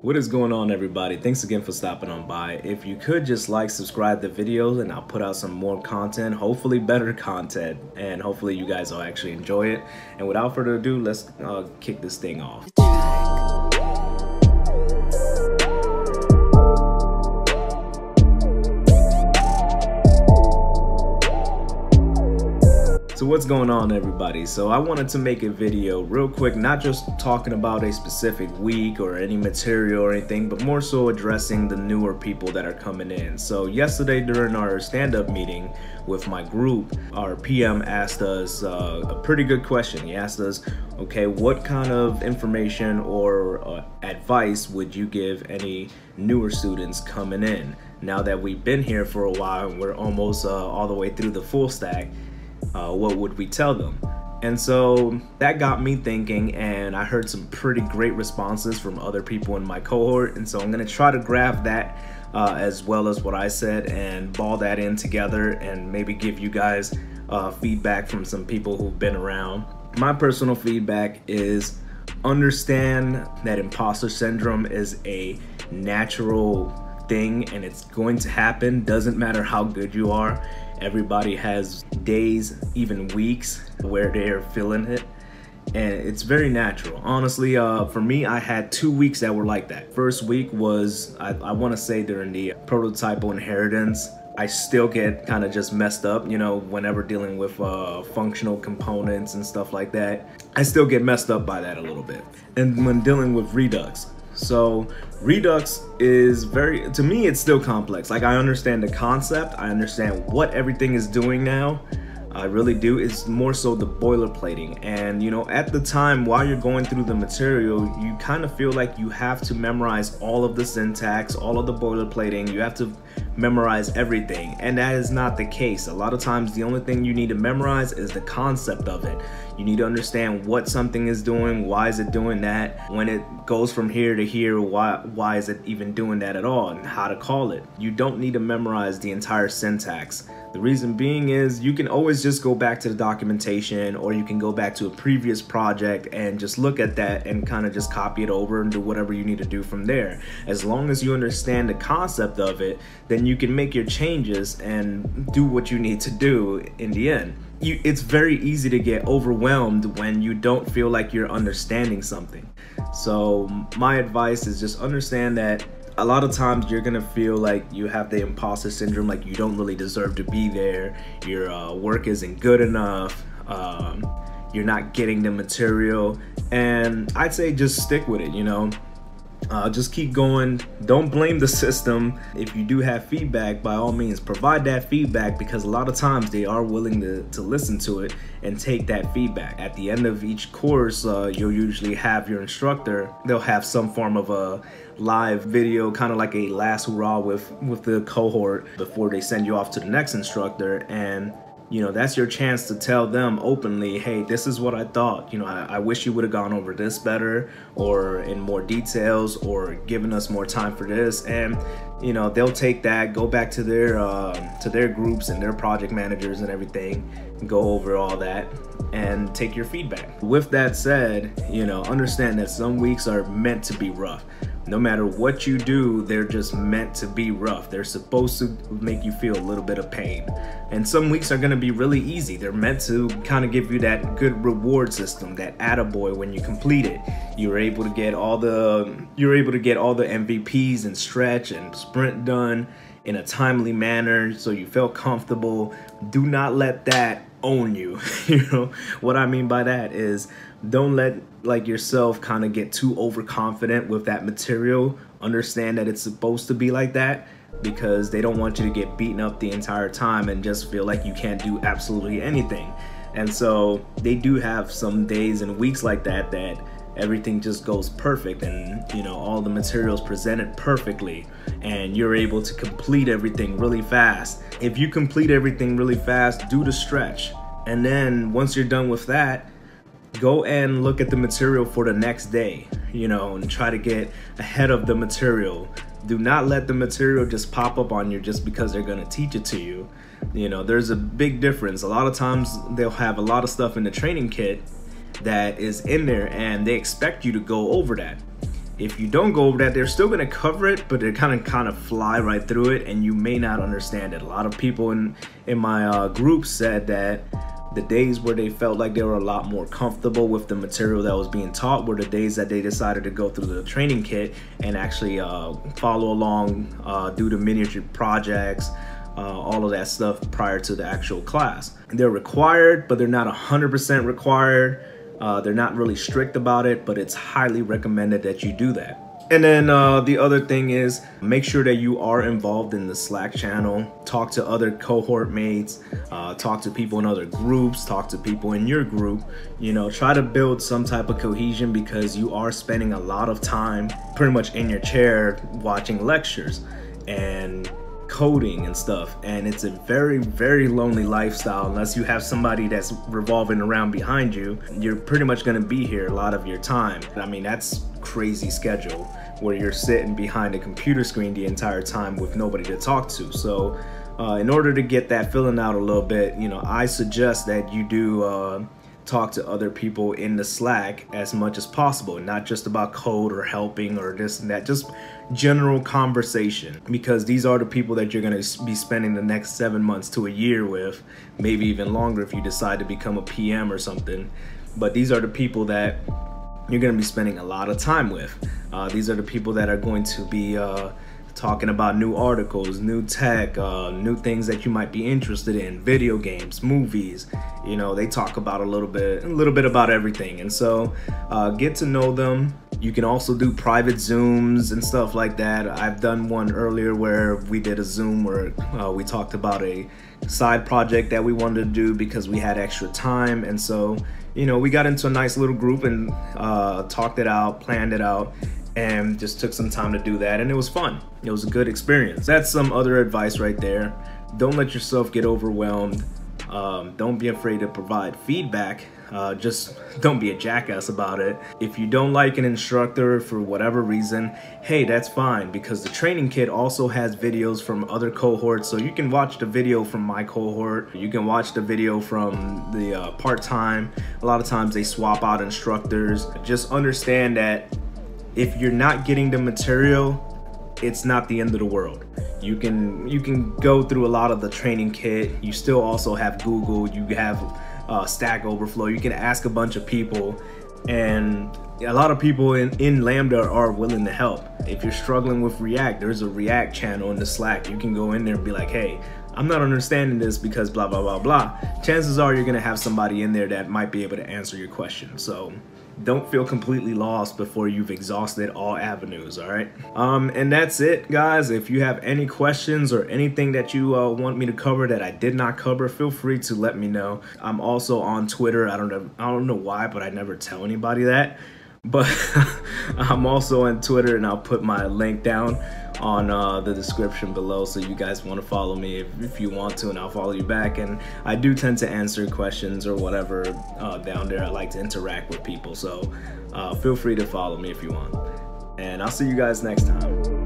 What is going on everybody? Thanks again for stopping on by. If you could just like, subscribe the videos and I'll put out some more content, hopefully better content, and hopefully you guys will actually enjoy it. And without further ado, let's uh, kick this thing off. What's going on everybody? So I wanted to make a video real quick, not just talking about a specific week or any material or anything, but more so addressing the newer people that are coming in. So yesterday during our stand-up meeting with my group, our PM asked us uh, a pretty good question. He asked us, okay, what kind of information or uh, advice would you give any newer students coming in? Now that we've been here for a while and we're almost uh, all the way through the full stack, uh, what would we tell them? And so that got me thinking, and I heard some pretty great responses from other people in my cohort. And so I'm gonna try to grab that uh, as well as what I said and ball that in together and maybe give you guys uh, feedback from some people who've been around. My personal feedback is understand that imposter syndrome is a natural thing and it's going to happen. Doesn't matter how good you are Everybody has days, even weeks, where they're feeling it. And it's very natural. Honestly, uh, for me, I had two weeks that were like that. First week was, I, I want to say during the prototypal inheritance, I still get kind of just messed up, you know, whenever dealing with uh, functional components and stuff like that. I still get messed up by that a little bit. And when dealing with Redux, so Redux is very, to me, it's still complex. Like I understand the concept, I understand what everything is doing now. I really do. It's more so the boilerplating. And you know, at the time while you're going through the material, you kind of feel like you have to memorize all of the syntax, all of the boilerplating. You have to memorize everything. And that is not the case. A lot of times the only thing you need to memorize is the concept of it. You need to understand what something is doing, why is it doing that, when it goes from here to here, why why is it even doing that at all, and how to call it. You don't need to memorize the entire syntax. The reason being is you can always just go back to the documentation or you can go back to a previous project and just look at that and kind of just copy it over and do whatever you need to do from there. As long as you understand the concept of it, then you can make your changes and do what you need to do in the end you, it's very easy to get overwhelmed when you don't feel like you're understanding something. So my advice is just understand that a lot of times you're gonna feel like you have the imposter syndrome, like you don't really deserve to be there. Your uh, work isn't good enough. Um, you're not getting the material, and I'd say just stick with it. You know, uh, just keep going. Don't blame the system. If you do have feedback, by all means, provide that feedback because a lot of times they are willing to, to listen to it and take that feedback. At the end of each course, uh, you'll usually have your instructor, they'll have some form of a live video, kind of like a last hurrah with, with the cohort before they send you off to the next instructor. And you know that's your chance to tell them openly hey this is what i thought. You know i, I wish you would have gone over this better or in more details or given us more time for this. And you know they'll take that go back to their uh, to their groups and their project managers and everything and go over all that and take your feedback. With that said you know understand that some weeks are meant to be rough no matter what you do, they're just meant to be rough. They're supposed to make you feel a little bit of pain. And some weeks are gonna be really easy. They're meant to kind of give you that good reward system, that attaboy when you complete it. You're able to get all the you're able to get all the MVPs and stretch and sprint done in a timely manner so you feel comfortable. Do not let that own you. you know what I mean by that is don't let like yourself kind of get too overconfident with that material. Understand that it's supposed to be like that because they don't want you to get beaten up the entire time and just feel like you can't do absolutely anything. And so they do have some days and weeks like that that everything just goes perfect and you know all the materials presented perfectly and you're able to complete everything really fast. If you complete everything really fast, do the stretch. And then once you're done with that, go and look at the material for the next day, you know, and try to get ahead of the material. Do not let the material just pop up on you just because they're going to teach it to you. You know, there's a big difference. A lot of times they'll have a lot of stuff in the training kit that is in there and they expect you to go over that. if you don't go over that, they're still gonna cover it, but they're kind of kind of fly right through it, and you may not understand it. A lot of people in in my uh, group said that the days where they felt like they were a lot more comfortable with the material that was being taught were the days that they decided to go through the training kit and actually uh, follow along, uh, do the miniature projects, uh, all of that stuff prior to the actual class. They're required, but they're not 100% required. Uh, they're not really strict about it, but it's highly recommended that you do that. And then uh, the other thing is make sure that you are involved in the Slack channel. Talk to other cohort mates, uh, talk to people in other groups, talk to people in your group. You know, try to build some type of cohesion because you are spending a lot of time pretty much in your chair watching lectures. And coding and stuff and it's a very very lonely lifestyle. Unless you have somebody that's revolving around behind you you're pretty much going to be here a lot of your time. I mean that's crazy schedule where you're sitting behind a computer screen the entire time with nobody to talk to. So uh, in order to get that filling out a little bit you know i suggest that you do uh, talk to other people in the Slack as much as possible, not just about code or helping or this and that, just general conversation because these are the people that you're going to be spending the next seven months to a year with, maybe even longer if you decide to become a PM or something. But these are the people that you're going to be spending a lot of time with. Uh, these are the people that are going to be uh, talking about new articles, new tech, uh, new things that you might be interested in, video games, movies. You know, they talk about a little bit, a little bit about everything. And so, uh, get to know them. You can also do private Zooms and stuff like that. I've done one earlier where we did a Zoom where uh, we talked about a side project that we wanted to do because we had extra time. And so, you know, we got into a nice little group and uh, talked it out, planned it out, and just took some time to do that and it was fun. It was a good experience. That's some other advice right there. Don't let yourself get overwhelmed. Um, don't be afraid to provide feedback. Uh, just don't be a jackass about it. If you don't like an instructor for whatever reason hey that's fine because the training kit also has videos from other cohorts so you can watch the video from my cohort. You can watch the video from the uh, part-time. A lot of times they swap out instructors. Just understand that if you're not getting the material, it's not the end of the world. You can you can go through a lot of the training kit. You still also have Google. You have uh, Stack Overflow. You can ask a bunch of people, and a lot of people in, in Lambda are willing to help. If you're struggling with React, there's a React channel in the Slack. You can go in there and be like, hey, I'm not understanding this because blah, blah, blah, blah. Chances are you're gonna have somebody in there that might be able to answer your question. So don't feel completely lost before you've exhausted all avenues all right? Um and that's it guys. If you have any questions or anything that you uh, want me to cover that i did not cover feel free to let me know. I'm also on twitter. I don't know i don't know why but i never tell anybody that. But i'm also on twitter and i'll put my link down on uh, the description below so you guys want to follow me if, if, you want to and I'll follow you back. And I do tend to answer questions or whatever uh, down there. I like to interact with people so uh, feel free to follow me if you want. And I'll see you guys next time